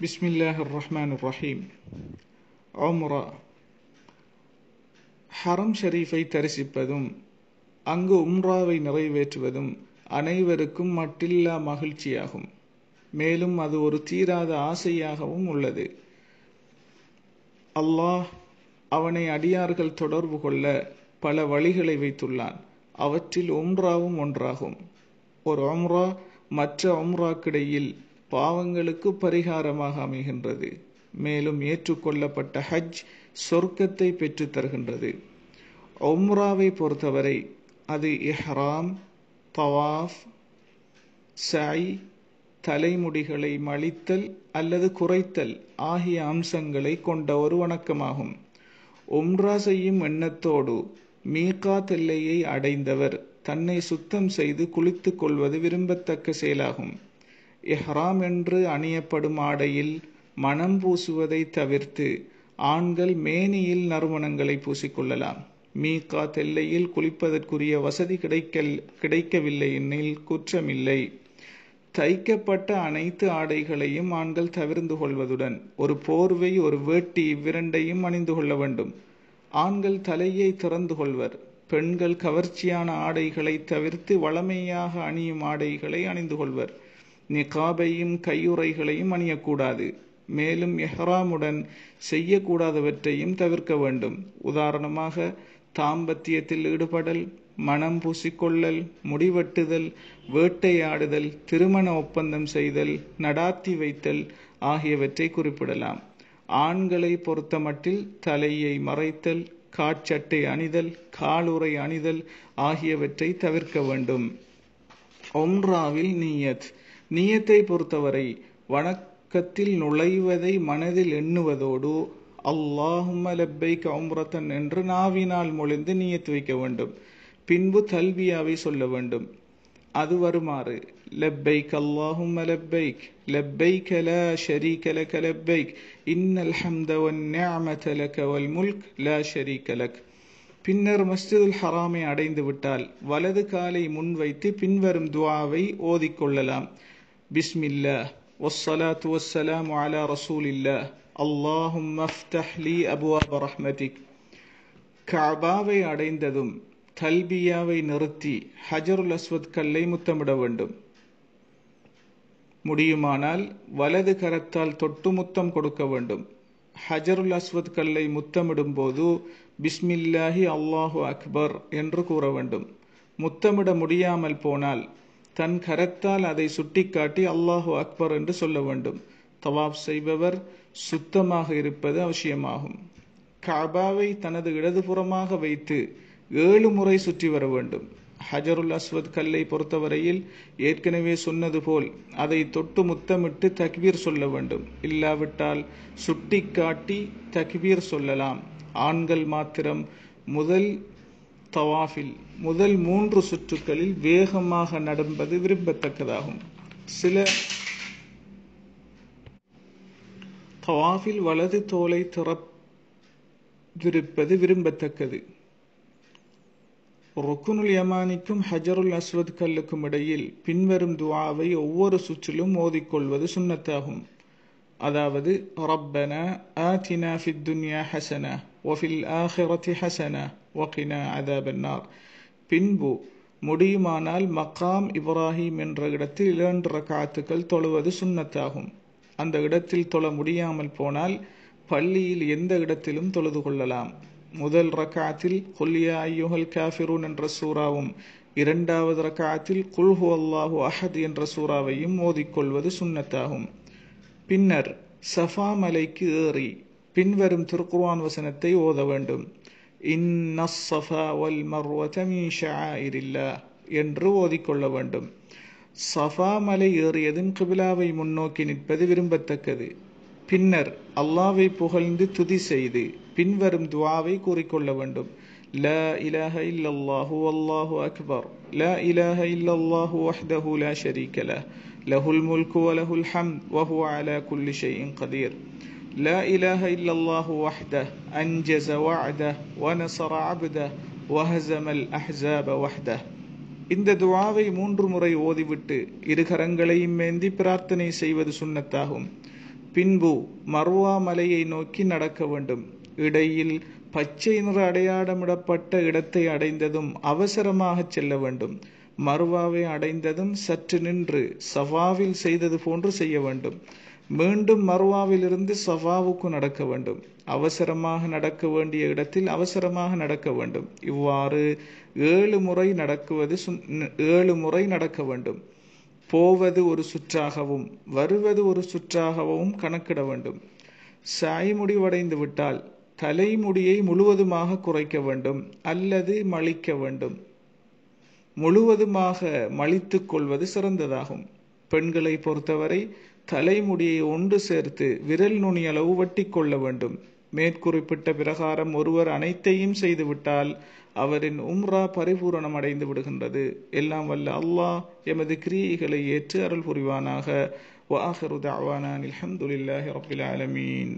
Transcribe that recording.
بسم الله الرحمن الرحيم உம்ரா ஹரம் ஷரீஃபை தரிசிப்பதும் அங்கு உம்ராவை நிறைவேற்றுவதும் அனைவருக்கும் மட்டில்லா மகிழ்ச்சியாகும் மேலும் அது ஒரு தீராத ஆசையாகவும் உள்ளது அல்லாஹ் அவனை அடியார்கள் தொடர்பு கொள்ள பல வழிகளை வைத்துள்ளான் அவற்றில் உம்ராவும் ஒன்றாகும் ஒரு உம்ரா மற்ற உம்ராக்கிடையில் பாவங்களுக்கு பரிகாரமாக அமைகின்றது. மேலும் ஏற்றுக்கொள்ளப்பட்ட ஹஜ் சொர்க்கத்தை பெற்று தருகின்றது. உம்ராவை பொறுத்தவரை அது இஹ்ராம் தவாஃப் சை தலைமுடிகளை மழித்தல் அல்லது குறைத்தல் ஆகிய அம்சங்களை கொண்ட ஒரு வணக்கமாகும். உம்ரா செய்யும் எண்ணத்தோடு மீகா தெல்லையை அடைந்தவர் தன்னை சுத்தம் செய்து குளித்துக் கொள்வது விரும்பத்தக்க செயலாகும். இஹ்ராம் என்று அணியப்படும் ஆடையில் மனம் பூசுவதை தவிர்த்து ஆண்கள் மேனியில் நறுமணங்களை பூசிக்கொள்ளலாம். மீகா தெல்லையில் குளிப்பதற்குரிய வசதி கிடைக்கல் கிடைக்கவில்லை எனில் குற்றமில்லை. தைக்கப்பட்ட அனைத்து ஆடைகளையும் ஆண்கள் தவிர்ந்து கொள்வதுடன் ஒரு போர்வை ஒரு வேட்டி இவ்விரண்டையும் அணிந்து கொள்ள வேண்டும். ஆண்கள் தலையை திறந்து கொள்வர். பெண்கள் கவர்ச்சியான ஆடைகளை தவிர்த்து வளமையாக அணியும் ஆடைகளை அணிந்து கொள்வர். நிகாபையும் கையுறைகளையும் அணியக்கூடாது. மேலும் எஹ்ராமுடன் செய்யக்கூடாதவற்றையும் தவிர்க்க வேண்டும். உதாரணமாக தாம்பத்தியத்தில் ஈடுபடல் மனம் பூசிக்கொள்ளல் முடிவெட்டுதல் வேட்டையாடுதல் திருமண ஒப்பந்தம் செய்தல் நடாத்தி வைத்தல் ஆகியவற்றை குறிப்பிடலாம். ஆண்களை பொறுத்தமட்டில் தலையை மறைத்தல் காட்சட்டை அணிதல் காலுறை அணிதல் ஆகியவற்றை தவிர்க்க வேண்டும். ஒம்ராவில் நீயத். நீயத்தை பொறுத்தவரை வணக்கத்தில் நுழைவதை மனதில் எண்ணுவதோடு அல்லாஹும்ம லப்பைக் உம்ரத்தன் என்று நாவினால் மொழிந்து நீயத்து வைக்க வேண்டும். பின்பு தல்பியாவை சொல்ல வேண்டும். அது வருமாறு லப்பைக் அல்லாஹும்ம லப்பைக் லப்பைக் லா ஷரீக லக லப்பைக் இன்னல் ஹம்த வன் நிஅமத லக வல் முல்க் லா ஷரீக லக். பின்னர் மஸ்ஜிதுல் ஹராமை அடைந்து விட்டால் வலது காலை முன்வைத்து பின்வரும் துவாவை ஓதிக்கொள்ளலாம் பிஸ்மில்லா والصلاة والسلام على رسول الله اللهم افتح لي أبواب رحمتك கஅபாவை அடைந்ததும் தல்பியாவை நிறுத்தி ஹஜருல் அஸ்வத் கல்லை முத்தமிட வேண்டும் முடியுமானால் வலது கரத்தால் தொட்டு முத்தம் கொடுக்க வேண்டும் ஹஜருல் அஸ்வத் கல்லை முத்தமிடும் போது பிஸ்மில்லாஹி அல்லாஹு அக்பர் என்று கூற வேண்டும் முத்தமிட முடியாமல் போனால் தன் கரத்தால் அதை சுட்டிக்காட்டி அல்லாஹு அக்பர் என்று சொல்ல வேண்டும். தவாப் செய்பவர் சுத்தமாக இருப்பது அவசியமாகும். காபாவை தனது இடதுபுறமாக வைத்து ஏழு முறை சுற்றி வர வேண்டும். ஹஜருல் அஸ்வத் கல்லை பொறுத்தவரையில் ஏற்கனவே சொன்னது போல் அதை தொட்டு முத்தமிட்டு தக்பீர் சொல்ல வேண்டும். இல்லாவிட்டால் சுட்டி காட்டி தக்பீர் சொல்லலாம். ஆண்கள் மாத்திரம் முதல் தவாஃபில். முதல் மூன்று சுற்றுகளில் வேகமாக நடப்பது விரும்பத்தக்கதாகும். சில தவாஃபில் வலது தோலை திறப்பிருப்பது விரும்பத்தக்கது. ருக்குனுல் யமானிக்கும் ஹஜருல் அஸ்வத் கல்லுக்கும் இடையில் பின்வரும் துவாவை ஒவ்வொரு சுற்றிலும் ஓதிக்கொள்வது சுண்ணத்தாகும். அதாவது ரப்பன அ ஃபித் துன்யா ஹசனா. ஒஃபில் ஆஹிரத்தி ஹசனா ஒகினா அதாபன்னார் பின்பு முடியுமானால் மக்காம் இப்ராஹிம் என்ற இடத்தில் இரண்டு ரக்காத்துக்கள் தொழுவது சுன்னத்தாகும். அந்த இடத்தில் தொழ முடியாமல் போனால் பள்ளியில் எந்த இடத்திலும் தொழுது கொள்ளலாம். முதல் ரக்காத்தில் கொல்லியா ஐயுஹல் காஃபிரூன் என்ற சூறாவும் இரண்டாவது ரக்காத்தில் குல்ஹு அல்லாஹு அஹத் என்ற சூறாவையும் மோதிக்கொள்வது சுன்னத்தாகும். பின்னர் சஃபா மலைக்கு ஏறி பின்வரும் திருக்குர்வான் வசனத்தை ஓத வேண்டும். என்று ஓதிக்கொள்ள வேண்டும். சஃபா மலை ஏறியதும் கிபிலாவை முன்னோக்கி நிற்பது விரும்பத்தக்கது. பின்னர் அல்லாவை புகழ்ந்து துதி செய்து பின்வரும் துவாவை கூறிக்கொள்ள வேண்டும். لا إله إلا الله والله أكبر لا إله إلا الله وحده لا شريك له له الملك وله الحمد وهو على كل شيء قدير لا إله إلا الله وحده أنجز وعده ونصر عبده وهزم الأحزاب وحده இந்த துவாவை மூன்று முறை ஓதிவிட்டு இரு கரங்களையும் மேந்தி பிரார்த்தனை செய்வது சுன்னத்தாகும் பின்பு மர்வா மலையை நோக்கி நடக்க வேண்டும் இடையில் பச்சை நிற அடையாளமிடப்பட்ட இடத்தை அடைந்ததும் அவசரமாக செல்ல வேண்டும் மர்வாவை அடைந்ததும் சற்று நின்று சவாவில் செய்தது போன்று செய்ய வேண்டும் மீண்டும் மர்வாவிலிருந்து சவாவுக்கு நடக்க வேண்டும். அவசரமாக நடக்க வேண்டிய இடத்தில் அவசரமாக நடக்க வேண்டும். இவ்வாறு ஏழு முறை நடக்குவது ஏழு முறை நடக்க வேண்டும். போவது ஒரு சுற்றாகவும் வருவது ஒரு சுற்றாகவும் கணக்கிட வேண்டும். சாய் முடிவடைந்து விட்டால் தலைமுடியை முழுவதுமாக குறைக்க வேண்டும் அல்லது மழிக்க வேண்டும். முழுவதுமாக மழித்துக் கொள்வது சிறந்ததாகும். பெண்களை பொறுத்தவரை தலைமுடியை ஒன்று சேர்த்து விரல் நுனி அளவு வட்டி கொள்ள வேண்டும். மேற்குறிப்பிட்ட பிரகாரம் ஒருவர் அனைத்தையும் செய்துவிட்டால் அவரின் உம்ரா பரிபூரணம் அடைந்து விடுகின்றது. எல்லாம் வல்ல அல்லாஹ் எமது கிரியைகளை ஏற்று அருள் புரிவானாக. வாஹரு தாவானான் அல்ஹம்துலில்லாஹி ஆலமீன்.